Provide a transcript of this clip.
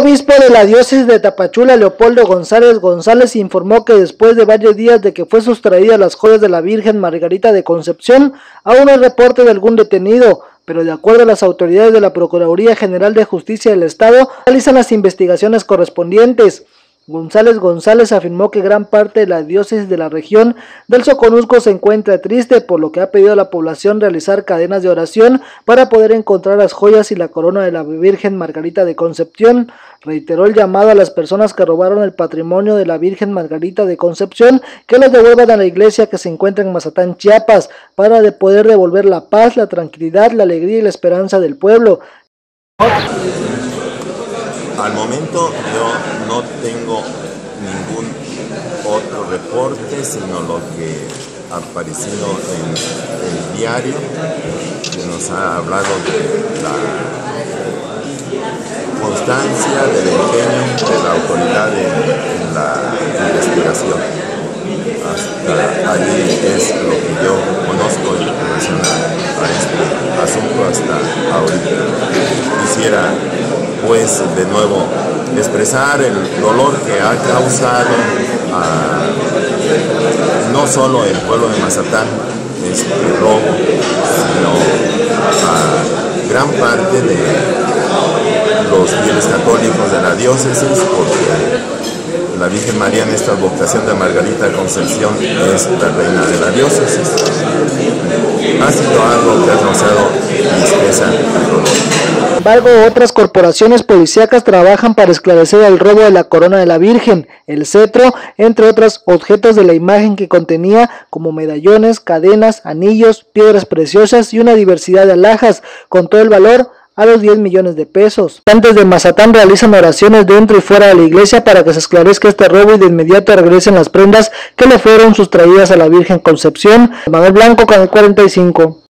obispo de la diócesis de Tapachula, Leopoldo González González, informó que después de varios días de que fue sustraída las joyas de la Virgen Margarita de Concepción, aún no hay reporte de algún detenido, pero de acuerdo a las autoridades de la Procuraduría General de Justicia del Estado, realizan las investigaciones correspondientes. González González afirmó que gran parte de la diócesis de la región del Soconusco se encuentra triste, por lo que ha pedido a la población realizar cadenas de oración para poder encontrar las joyas y la corona de la Virgen Margarita de Concepción. Reiteró el llamado a las personas que robaron el patrimonio de la Virgen Margarita de Concepción que los devuelvan a la iglesia que se encuentra en Mazatán, Chiapas, para de poder devolver la paz, la tranquilidad, la alegría y la esperanza del pueblo. Al momento yo no tengo ningún otro reporte, sino lo que ha aparecido en el diario, que nos ha hablado de la constancia, del empeño de la autoridad en, la investigación. Hasta ahí es lo que yo conozco en relación a este asunto hasta ahorita. Quisiera pues de nuevo expresar el dolor que ha causado a, no solo el pueblo de Mazatán, este robo, sino a gran parte de los fieles católicos de la diócesis, porque la Virgen María en esta vocación de Margarita Concepción es la reina de la diócesis. Ha sido algo que ha causado tristeza embargo, otras corporaciones policíacas trabajan para esclarecer el robo de la corona de la Virgen, el cetro, entre otros objetos de la imagen que contenía como medallones, cadenas, anillos, piedras preciosas y una diversidad de alhajas, con todo el valor a los 10 millones de pesos. Antes de Mazatán realizan oraciones dentro y fuera de la iglesia para que se esclarezca este robo y de inmediato regresen las prendas que le fueron sustraídas a la Virgen Concepción. Manuel Blanco con el 45.